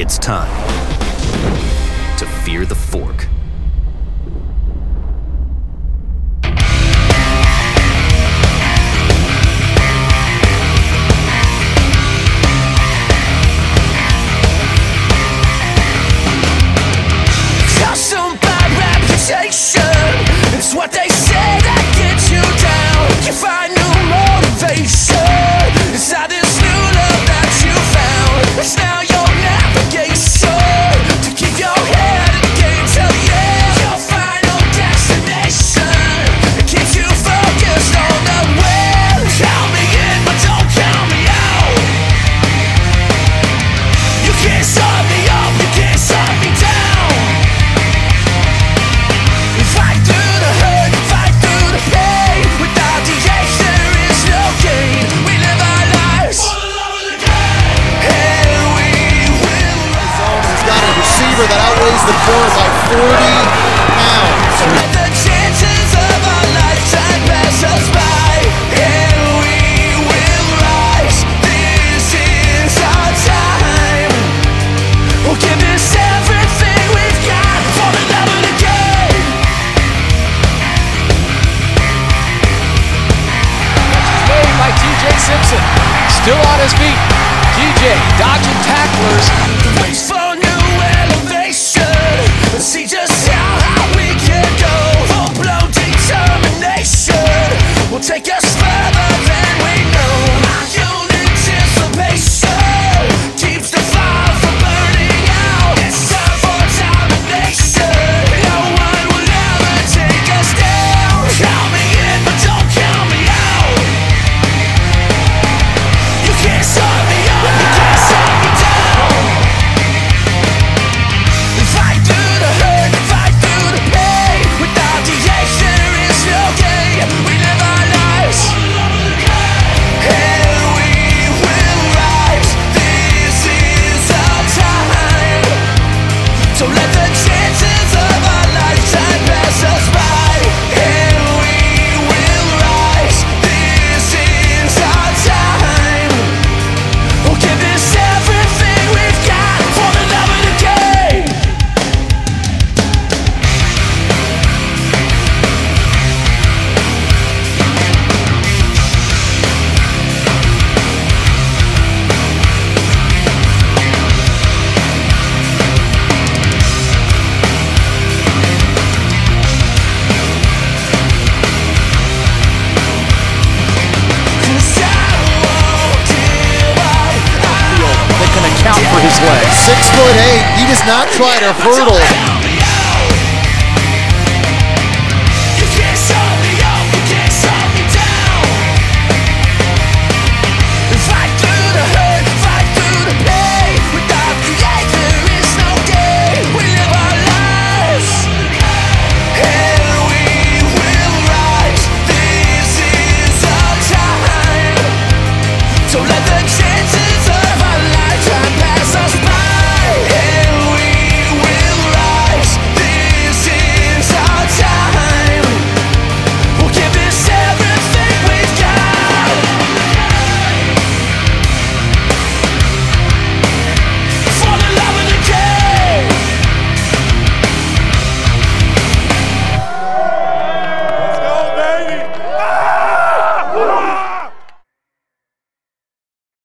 It's time to Fear the Fork. the Bulls by 40 pounds. Let the chances of our us by, and we will rise. This is our time. We'll give this everything we've got for love. Made by T.J. Simpson, still on his feet. T.J. dodging tacklers. his. Six foot eight. He does not try to hurdle